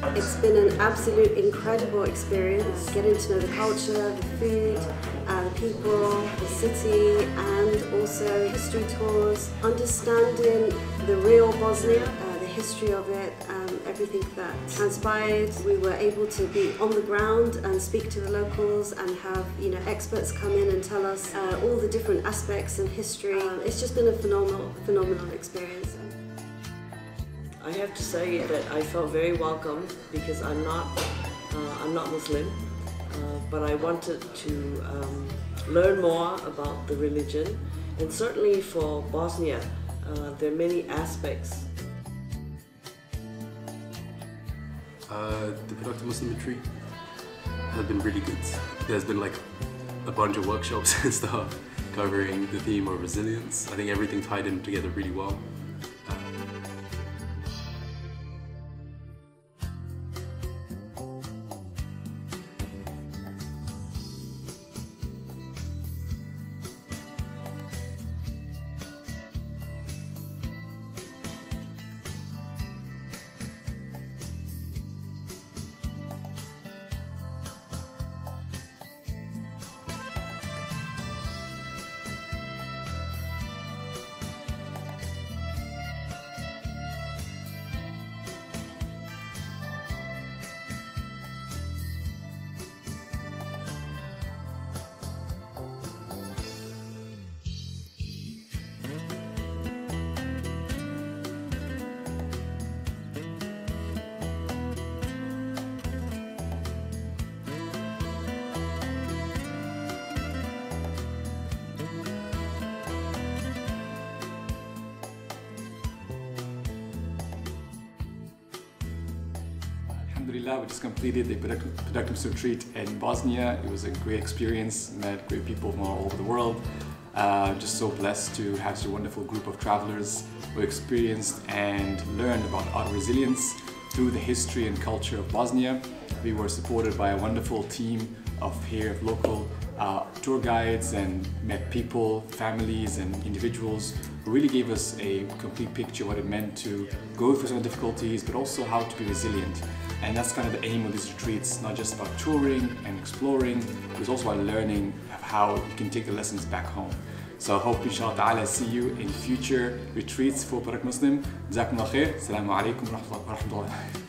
It's been an absolute incredible experience, getting to know the culture, the food, uh, the people, the city, and also history tours, understanding the real Bosnia, uh, the history of it, um, everything that transpired. We were able to be on the ground and speak to the locals and have you know experts come in and tell us uh, all the different aspects and history. Um, it's just been a phenomenal, phenomenal experience. I have to say that I felt very welcome because I'm not, uh, I'm not Muslim, uh, but I wanted to um, learn more about the religion, and certainly for Bosnia, uh, there are many aspects. Uh, the productive Muslim retreat has been really good. There's been like a bunch of workshops and stuff covering the theme of resilience. I think everything tied in together really well. Alhamdulillah, we just completed the productive, retreat in Bosnia. It was a great experience, met great people from all over the world. Uh, just so blessed to have such a wonderful group of travelers who experienced and learned about art resilience through the history and culture of Bosnia. We were supported by a wonderful team of here of local uh, tour guides and met people, families and individuals who really gave us a complete picture what it meant to go through some difficulties but also how to be resilient. And that's kind of the aim of these retreats, not just about touring and exploring, but it's also about learning how you can take the lessons back home. So I hope inshallah ta'ala see you in future retreats for Productive Muslim. Jazakumullah khair. Assalamu alaikum wa rahmatullahi